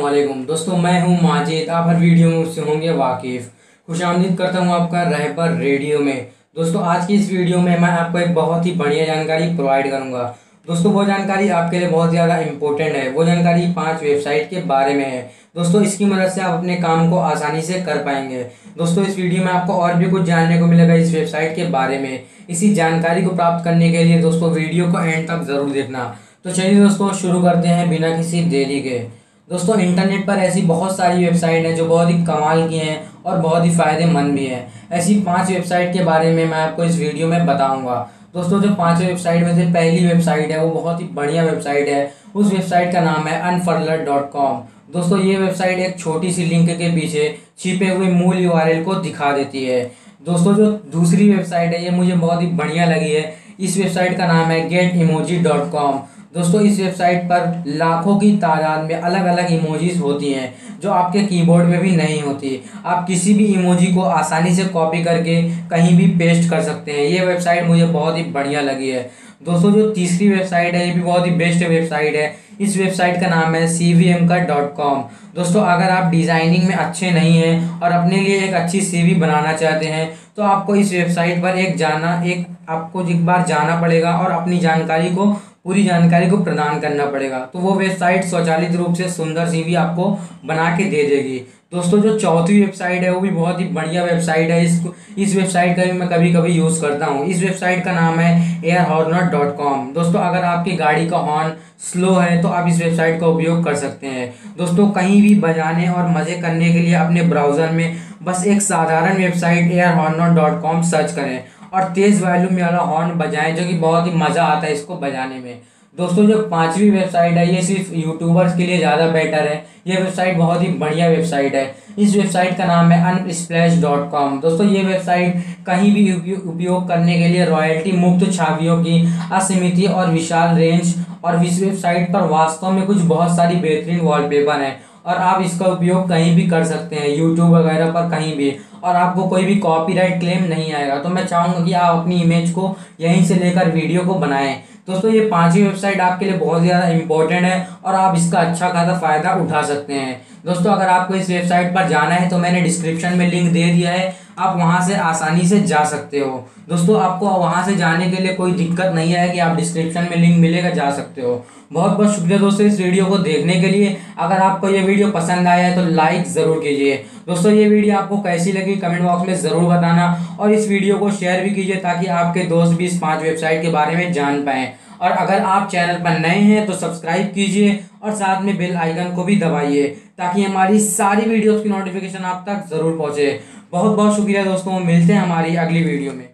वालेकुम दोस्तों, मैं हूँ माजिद। आप हर वीडियो में उससे होंगे वाकिफ़। खुश आमदीद करता हूँ आपका रहबर रेडियो में। दोस्तों, आज की इस वीडियो में मैं आपको एक बहुत ही बढ़िया जानकारी प्रोवाइड करूँगा। दोस्तों, वो जानकारी आपके लिए बहुत ज़्यादा इंपॉर्टेंट है। वो जानकारी पाँच वेबसाइट के बारे में है। दोस्तों, इसकी मदद से आप अपने काम को आसानी से कर पाएँगे। दोस्तों, इस वीडियो में आपको और भी कुछ जानने को मिलेगा इस वेबसाइट के बारे में। इसी जानकारी को प्राप्त करने के लिए, दोस्तों, वीडियो को एंड तक ज़रूर देखना। तो चलिए दोस्तों, शुरू करते हैं बिना किसी देरी के। दोस्तों इंटरनेट पर ऐसी बहुत सारी वेबसाइट हैं जो बहुत ही कमाल की हैं और बहुत ही फ़ायदेमंद भी हैं। ऐसी पाँच वेबसाइट के बारे में मैं आपको इस वीडियो में बताऊँगा। दोस्तों, जो पाँच वेबसाइट में से पहली वेबसाइट है, वो बहुत ही बढ़िया वेबसाइट है। उस वेबसाइट का नाम है अनफर्लर डॉट कॉम दोस्तों, ये वेबसाइट एक छोटी सी लिंक के पीछे छिपे हुए मूल यूआरएल को दिखा देती है। दोस्तों, जो दूसरी वेबसाइट है, ये मुझे बहुत ही बढ़िया लगी है। इस वेबसाइट का नाम है गेट इमोजी डॉट कॉम दोस्तों, इस वेबसाइट पर लाखों की तादाद में अलग अलग इमोजीज होती हैं, जो आपके कीबोर्ड में भी नहीं होती। आप किसी भी इमोजी को आसानी से कॉपी करके कहीं भी पेस्ट कर सकते हैं। ये वेबसाइट मुझे बहुत ही बढ़िया लगी है। दोस्तों, जो तीसरी वेबसाइट है, ये भी बहुत ही बेस्ट वेबसाइट है। इस वेबसाइट का नाम है सी वी एम का डॉट कॉम दोस्तों, अगर आप डिज़ाइनिंग में अच्छे नहीं हैं और अपने लिए एक अच्छी सी वी बनाना चाहते हैं तो आपको इस वेबसाइट पर एक जाना, एक आपको एक बार जाना पड़ेगा और अपनी जानकारी को पूरी जानकारी को प्रदान करना पड़ेगा। तो वो वेबसाइट स्वचालित रूप से सुंदर सी भी आपको बना के दे देगी। दोस्तों, जो चौथी वेबसाइट है, वो भी बहुत ही बढ़िया वेबसाइट है। इस इस वेबसाइट का भी मैं कभी कभी यूज़ करता हूँ। इस वेबसाइट का नाम है एयर हॉर्नर डॉट कॉम दोस्तों, अगर आपकी गाड़ी का हॉर्न स्लो है तो आप इस वेबसाइट का उपयोग कर सकते हैं। दोस्तों, कहीं भी बजाने और मज़े करने के लिए अपने ब्राउज़र में बस एक साधारण website air horner dot com search करें। और तेज़ वॉल्यूम वाला हॉर्न बजाएँ, जो कि बहुत ही मज़ा आता है इसको बजाने में। दोस्तों, जो पांचवी वेबसाइट है, ये सिर्फ़ यूट्यूबर्स के लिए ज़्यादा बेटर है। ये वेबसाइट बहुत ही बढ़िया वेबसाइट है। इस वेबसाइट का नाम है अनस्प्लैश डॉट कॉम दोस्तों, ये वेबसाइट कहीं भी उपयोग करने के लिए रॉयल्टी मुक्त छावियों की असीमित और विशाल रेंज और इस वेबसाइट पर वास्तव में कुछ बहुत सारी बेहतरीन वॉलपेपर हैं। और आप इसका उपयोग कहीं भी कर सकते हैं यूट्यूब वगैरह पर कहीं भी। और आपको कोई भी कॉपीराइट क्लेम नहीं आएगा। तो मैं चाहूँगा कि आप अपनी इमेज को यहीं से लेकर वीडियो को बनाएँ। दोस्तों, ये पांचवी वेबसाइट आपके लिए बहुत ज़्यादा इंपॉर्टेंट है और आप इसका अच्छा खासा फ़ायदा उठा सकते हैं। दोस्तों, अगर आपको इस वेबसाइट पर जाना है तो मैंने डिस्क्रिप्शन में लिंक दे दिया है। आप वहाँ से आसानी से जा सकते हो। दोस्तों, आपको वहाँ से जाने के लिए कोई दिक्कत नहीं है कि आप डिस्क्रिप्शन में लिंक मिलेगा, जा सकते हो। बहुत बहुत शुक्रिया दोस्तों इस वीडियो को देखने के लिए। अगर आपको ये वीडियो पसंद आया है तो लाइक ज़रूर कीजिए। दोस्तों, ये वीडियो आपको कैसी लगी, कमेंट बॉक्स में ज़रूर बताना। और इस वीडियो को शेयर भी कीजिए, ताकि आपके दोस्त भी इस पाँच वेबसाइट के बारे में जान पाएँ। और अगर आप चैनल पर नए हैं तो सब्सक्राइब कीजिए और साथ में बेल आइकन को भी दबाइए, ताकि हमारी सारी वीडियोस की नोटिफिकेशन आप तक ज़रूर पहुँचे। बहुत बहुत शुक्रिया दोस्तों, मिलते हैं हमारी अगली वीडियो में।